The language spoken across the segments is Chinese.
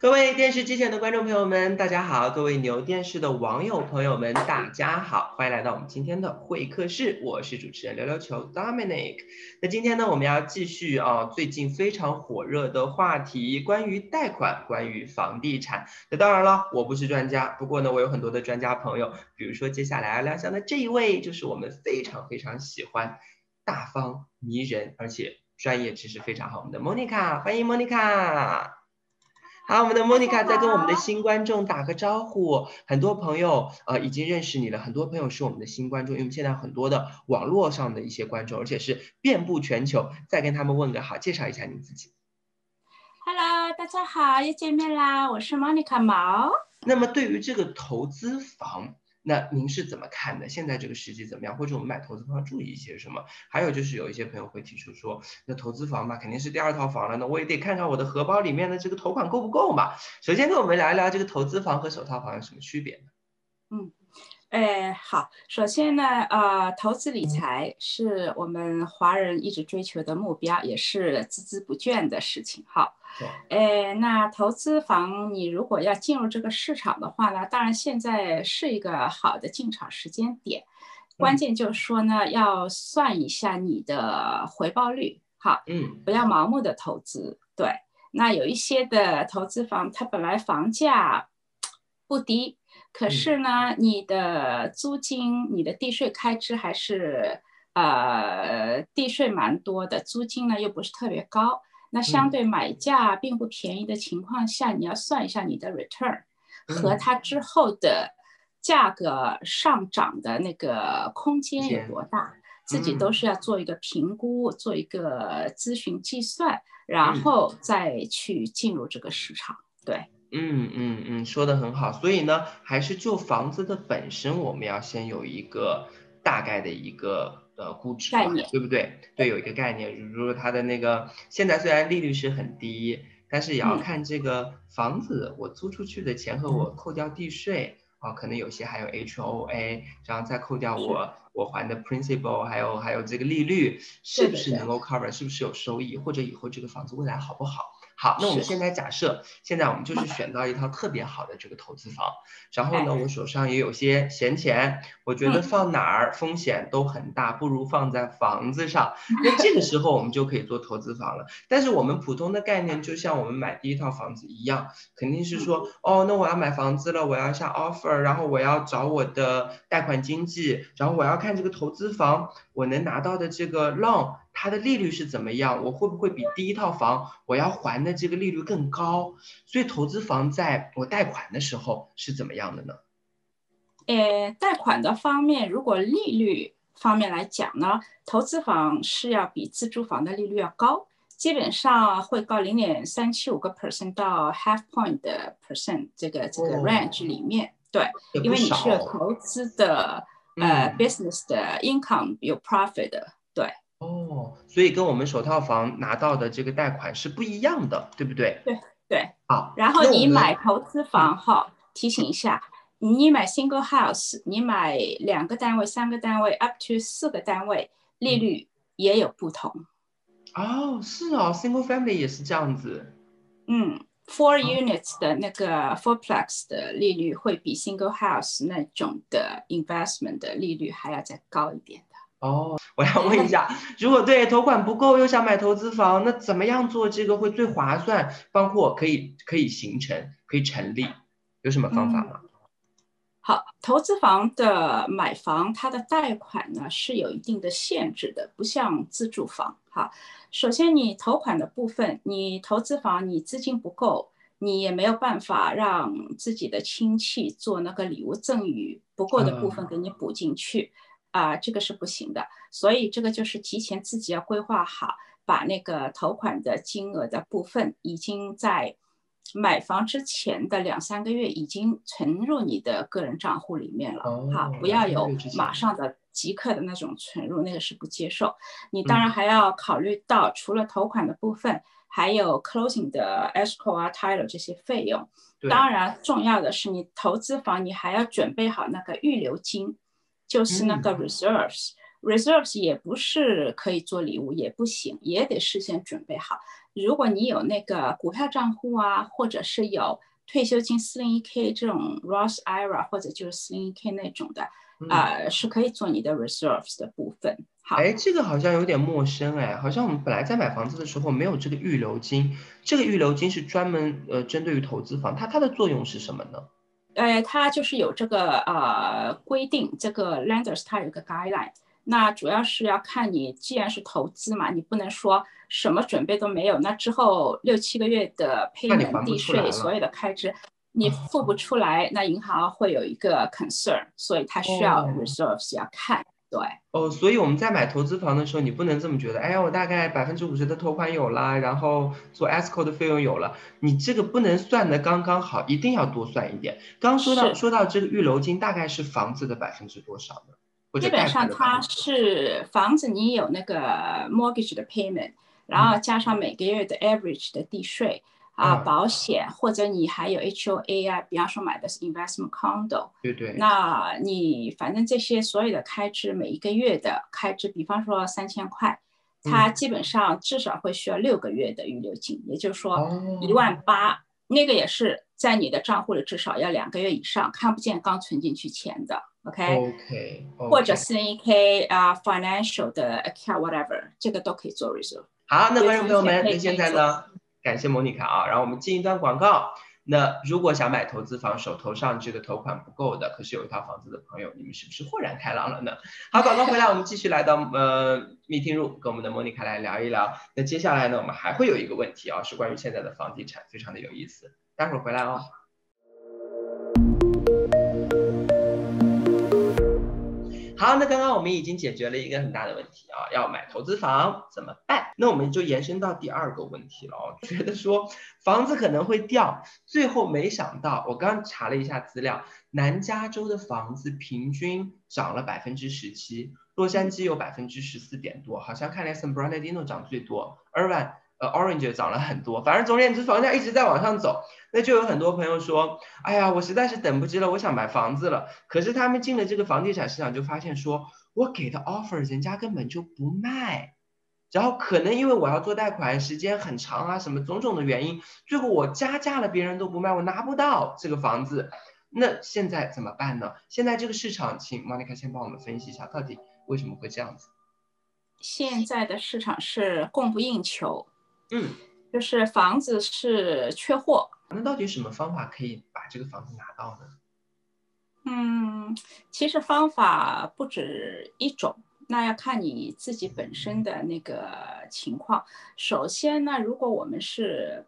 各位电视机前的观众朋友们，大家好；各位牛电视的网友朋友们，大家好，欢迎来到我们今天的会客室。我是主持人溜溜球 Dominic。那今天呢，我们要继续啊，最近非常火热的话题，关于贷款，关于房地产。那当然了，我不是专家，不过呢，我有很多的专家朋友，比如说接下来要亮相的这一位，就是我们非常非常喜欢、大方、迷人，而且专业知识非常好，我们的 Monica，欢迎 Monica。好，我们的 Monica 在跟我们的新观众打个招呼。很多朋友呃已经认识你了，很多朋友是我们的新观众，因为现在很多的网络上的一些观众，而且是遍布全球。再跟他们问个好，介绍一下你自己。Hello，大家好，又见面啦，我是 Monica 毛。那么对于这个投资房。那您是怎么看的？现在这个时机怎么样？或者我们买投资房注意一些什么？还有就是有一些朋友会提出说，那投资房嘛，肯定是第二套房了，那我也得看看我的荷包里面的这个投款够不够嘛。首先跟我们聊一聊这个投资房和首套房有什么区别？嗯。哎，好，首先呢，呃，投资理财是我们华人一直追求的目标，也是孜孜不倦的事情。好，哎，那投资房，你如果要进入这个市场的话呢，当然现在是一个好的进场时间点，关键就是说呢，要算一下你的回报率，好，嗯，不要盲目的投资。对，那有一些的投资房，它本来房价不低。可是呢，你的租金、你的地税开支还是呃地税蛮多的，租金呢又不是特别高，那相对买价并不便宜的情况下，你要算一下你的 return 和它之后的价格上涨的那个空间有多大，自己都是要做一个评估，做一个咨询计算，然后再去进入这个市场，对。嗯嗯嗯，说的很好。所以呢，还是就房子的本身，我们要先有一个大概的一个呃估值概念，对不对？对，有一个概念。比如果它的那个现在虽然利率是很低，但是也要看这个房子我租出去的钱和我扣掉地税啊，可能有些还有 H O A，然后再扣掉我我还的 principal，还有还有这个利率，是不是能够 cover？是不是有收益？或者以后这个房子未来好不好？好，那我们现在假设，现在我们就是选到一套特别好的这个投资房，然后呢，我手上也有些闲钱，我觉得放哪儿风险都很大，不如放在房子上。那这个时候我们就可以做投资房了。但是我们普通的概念，就像我们买第一套房子一样，肯定是说，哦，那我要买房子了，我要下 offer，然后我要找我的贷款经纪，然后我要看这个投资房我能拿到的这个 loan。它的利率是怎么样？我会不会比第一套房我要还的这个利率更高？所以投资房在我贷款的时候是怎么样的呢？呃，贷款的方面，如果利率方面来讲呢，投资房是要比自住房的利率要高，基本上会高零点三七五个 percent 到 half point 的 percent 这个这个 range 里面。对，因为你是有投资的呃 business 的 income 有 profit 的，对。哦，所以跟我们首套房拿到的这个贷款是不一样的，对不对？对对。好，然后你买投资房哈，提醒一下，你买 single house，你买两个单位、三个单位，up to 四个单位，利率也有不同。哦，是哦，single family 也是这样子。嗯，four units 的那个 fourplex 的利率会比 single house 那种的 investment 的利率还要再高一点。哦，我要问一下，如果对投款不够又想买投资房，那怎么样做这个会最划算？包括可以可以形成，可以成立，有什么方法吗？好，投资房的买房，它的贷款呢是有一定的限制的，不像自住房。好，首先你投款的部分，你投资房你资金不够，你也没有办法让自己的亲戚做那个礼物赠与不够的部分给你补进去。啊，这个是不行的，所以这个就是提前自己要规划好，把那个投款的金额的部分，已经在买房之前的两三个月已经存入你的个人账户里面了。好，不要有马上的即刻的那种存入，那个是不接受。你当然还要考虑到，除了投款的部分，还有 closing 的 escrow 啊、title 这些费用。当然，重要的是你投资房，你还要准备好那个预留金。就是那个 reserves，reserves 也不是可以做礼物，也不行，也得事先准备好。如果你有那个股票账户啊，或者是有退休金四零一 k 这种 Roth IRA 或者就是四零一 k 那种的，啊，是可以做你的 reserves 的部分。好，哎，这个好像有点陌生哎，好像我们本来在买房子的时候没有这个预留金，这个预留金是专门呃针对于投资房，它它的作用是什么呢？呃，它就是有这个呃规定，这个 lenders 它有个 guideline。那主要是要看你，既然是投资嘛，你不能说什么准备都没有，那之后六七个月的 payment 地税所有的开支，你付不出来，那银行会有一个 concern，所以它需要 reserves 要看，对。哦，所以我们在买投资房的时候，你不能这么觉得，哎呀，我大概百分之五十的头款有啦，然后做 escrow 的费用有了，你这个不能算的刚刚好，一定要多算一点。刚说到说到这个预留金，大概是房子的百分之多少呢？基本上它是房子，你有那个 mortgage 的 payment，然后加上每个月的 average 的地税啊，保险，或者你还有 HOA 啊，比方说买的是 investment condo，对对，那你反正这些所有的开支，每一个月的开支，比方说三千块，它基本上至少会需要六个月的预留金，也就是说一万八，那个也是在你的账户里至少要两个月以上，看不见刚存进去钱的。，OK？OK，或者四零一 K 啊，financial 的 account whatever，这个都可以做 reserve。好，那观众朋友们，那现在呢，感谢莫妮卡啊，然后我们进一段广告。那如果想买投资房，手头上这个头款不够的，可是有一套房子的朋友，你们是不是豁然开朗了呢？好，广告回来，我们继续来到 呃 meeting room，跟我们的莫妮卡来聊一聊。那接下来呢，我们还会有一个问题啊，是关于现在的房地产，非常的有意思。待会儿回来哦。好，那刚刚我们已经解决了一个很大的问题啊，要买投资房怎么办？那我们就延伸到第二个问题了哦，觉得说房子可能会掉，最后没想到，我刚查了一下资料，南加州的房子平均涨了百分之十七，洛杉矶有百分之十四点多，好像看来 San Bernardino 涨最多，Irvine。呃，Orange 涨了很多，反正总而言之，房价一直在往上走。那就有很多朋友说，哎呀，我实在是等不及了，我想买房子了。可是他们进了这个房地产市场，就发现说，我给的 offer 人家根本就不卖，然后可能因为我要做贷款，时间很长啊，什么种种的原因，最后我加价了，别人都不卖，我拿不到这个房子。那现在怎么办呢？现在这个市场，请 Monica 先帮我们分析一下，到底为什么会这样子？现在的市场是供不应求。嗯，就是房子是缺货，那到底什么方法可以把这个房子拿到呢？嗯，其实方法不止一种，那要看你自己本身的那个情况。首先呢，如果我们是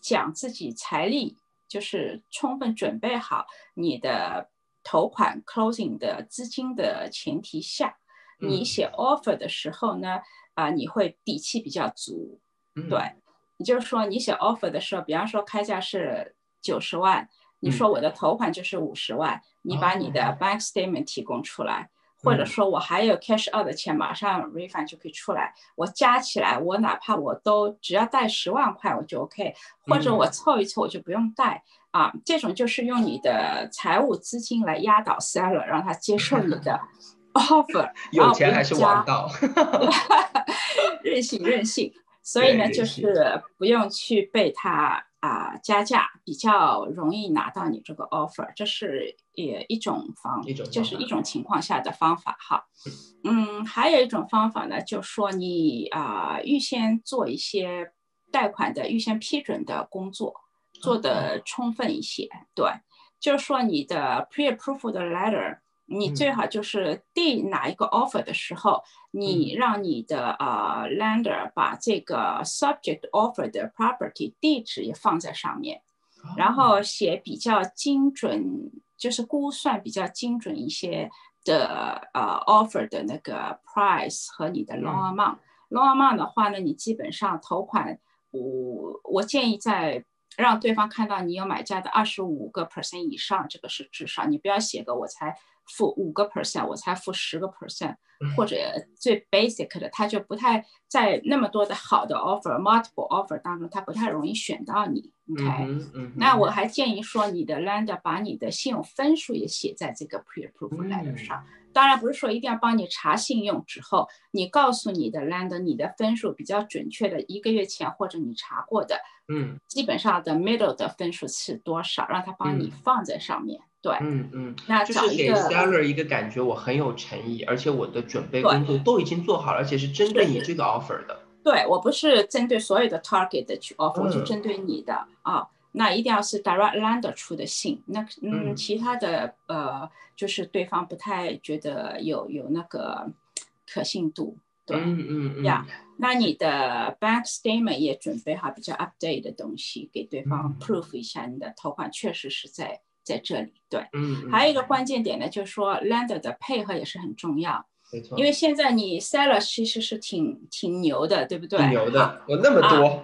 讲自己财力，就是充分准备好你的头款 closing 的资金的前提下，你写 offer 的时候呢，啊，你会底气比较足。对，也就是说，你写 offer 的时候，比方说开价是九十万，你说我的头款就是五十万，你把你的 bank statement 提供出来，或者说我还有 cash out 的钱，马上 refund 就可以出来，我加起来，我哪怕我都只要贷十万块我就 OK，或者我凑一凑我就不用贷。啊，这种就是用你的财务资金来压倒 seller，让他接受你的 offer，有钱还是王道，任 性 任性。所以呢，就是不用去被他啊加价，比较容易拿到你这个 offer，这是也一种方，就是一种情况下的方法哈。嗯，还有一种方法呢，就说你啊预先做一些贷款的预先批准的工作，做的充分一些。对，就是说你的 pre-approval 的 letter。你最好就是递哪一个 offer 的时候，你让你的呃 lender 把这个 subject offer 的 property 地址也放在上面，然后写比较精准，就是估算比较精准一些的呃 offer 的那个 price 和你的 loan amount。loan amount 的话呢，你基本上头款，我我建议在让对方看到你有买家的二十五个 percent 以上，这个是至少，你不要写个我才。付五个 percent，我才付十个 percent，或者最 basic 的，他就不太在那么多的好的 offer，multiple offer 当中，他不太容易选到你。OK，那我还建议说，你的 lender 把你的信用分数也写在这个 pre-approval letter 上。当然不是说一定要帮你查信用之后，你告诉你的 lender 你的分数比较准确的，一个月前或者你查过的，嗯，基本上的 middle 的分数是多少，让他帮你放在上面。对，嗯嗯，那就是给 seller 一个感觉，我很有诚意，而且我的准备工作都已经做好了，而且是针对你这个 offer 的。对我不是针对所有的 target 的去 offer，我是针对你的啊。那一定要是 direct lender 出的信，那嗯，其他的呃，就是对方不太觉得有有那个可信度，对，嗯嗯呀，那你的 bank statement 也准备好比较 update 的东西给对方 proof 一下，你的投款确实是在在这里，对，嗯，还有一个关键点呢，就是说 lender 的配合也是很重要。没错，因为现在你 seller 其实是挺挺牛的，对不对？挺牛的，有那么多。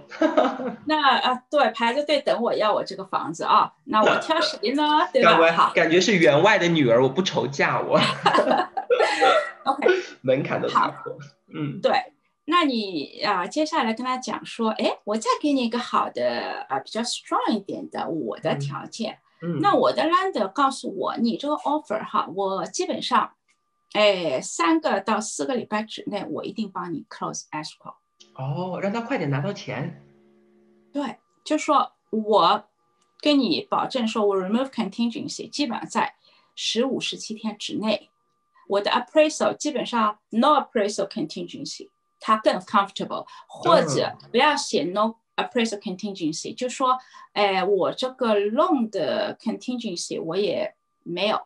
那啊，对，排着队等我要我这个房子啊，那我 挑谁呢？对吧？好，感觉是员外的女儿，我不愁嫁我。OK，门槛都打破。嗯，对，那你啊，接下来跟他讲说，哎，我再给你一个好的啊，比较 strong 一点的我的条件。嗯，那我的 lender 告诉我，你这个 offer 哈，我基本上。哎，三个到四个礼拜之内，我一定帮你 close escrow。哦，让他快点拿到钱。对，就说我跟你保证，说我 remove contingency 基本上在十五十七天之内，我的 appraisal 基本上 no appraisal contingency，它更 comfortable，或者不要写 no appraisal contingency，就说，哎，我这个 loan 的 contingency 我也没有。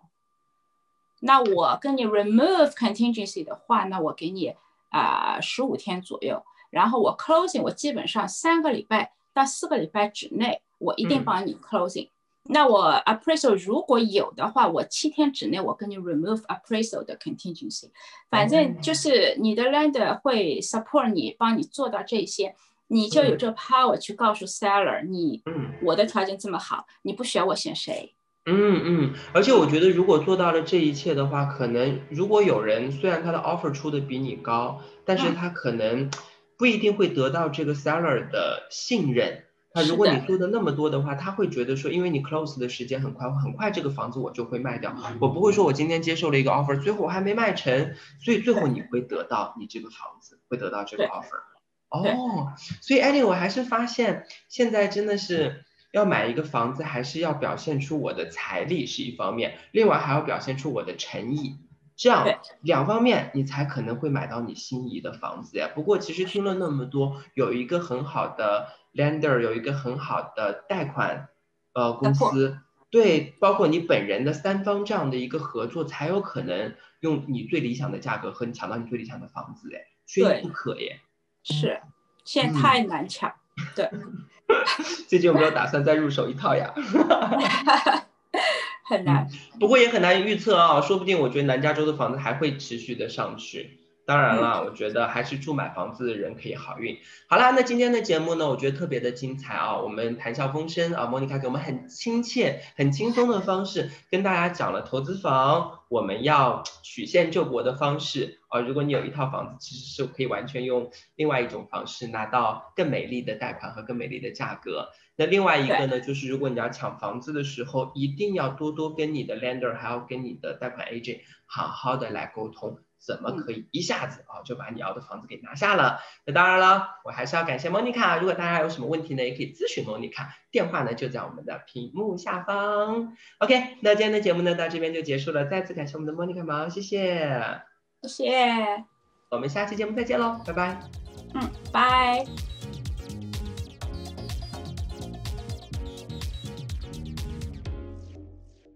那我跟你 remove contingency 的话，那我给你啊十五天左右，然后我 closing 我基本上三个礼拜到四个礼拜之内，我一定帮你 closing。那我 appraisal 如果有的话，我七天之内我跟你 remove appraisal 的 contingency。反正就是你的 lender 会 support 你，帮你做到这些，你就有这 power 去告诉 seller 你，嗯我的条件这么好，你不选我选谁？嗯嗯，而且我觉得，如果做到了这一切的话，可能如果有人虽然他的 offer 出的比你高，但是他可能不一定会得到这个 seller 的信任。他如果你做的那么多的话，他会觉得说，因为你 close 的时间很快，很快这个房子我就会卖掉。我不会说我今天接受了一个 offer，最后我还没卖成，所以最后你会得到你这个房子，会得到这个 offer。哦，所以艾丽，我还是发现现在真的是。要买一个房子，还是要表现出我的财力是一方面，另外还要表现出我的诚意，这样两方面你才可能会买到你心仪的房子呀。不过其实听了那么多，有一个很好的 lender，有一个很好的贷款呃公司，对，包括你本人的三方这样的一个合作，才有可能用你最理想的价格和你抢到你最理想的房子，哎，缺一不可耶。是，现在太难抢，对。最近有没有打算再入手一套呀？很难，不过也很难预测啊，说不定我觉得南加州的房子还会持续的上去。当然了，我觉得还是住买房子的人可以好运。好啦，那今天的节目呢，我觉得特别的精彩啊。我们谈笑风生啊，莫妮卡给我们很亲切、很轻松的方式跟大家讲了投资房我们要曲线救国的方式啊。如果你有一套房子，其实是可以完全用另外一种方式拿到更美丽的贷款和更美丽的价格。那另外一个呢，就是如果你要抢房子的时候，一定要多多跟你的 lender 还要跟你的贷款 agent 好好的来沟通。怎么可以一下子啊就把你要的房子给拿下了？那当然了，我还是要感谢莫妮卡。如果大家有什么问题呢，也可以咨询莫妮卡，电话呢就在我们的屏幕下方。OK，那今天的节目呢到这边就结束了，再次感谢我们的莫妮卡毛，谢谢，谢谢，我们下期节目再见喽，拜拜，嗯，拜。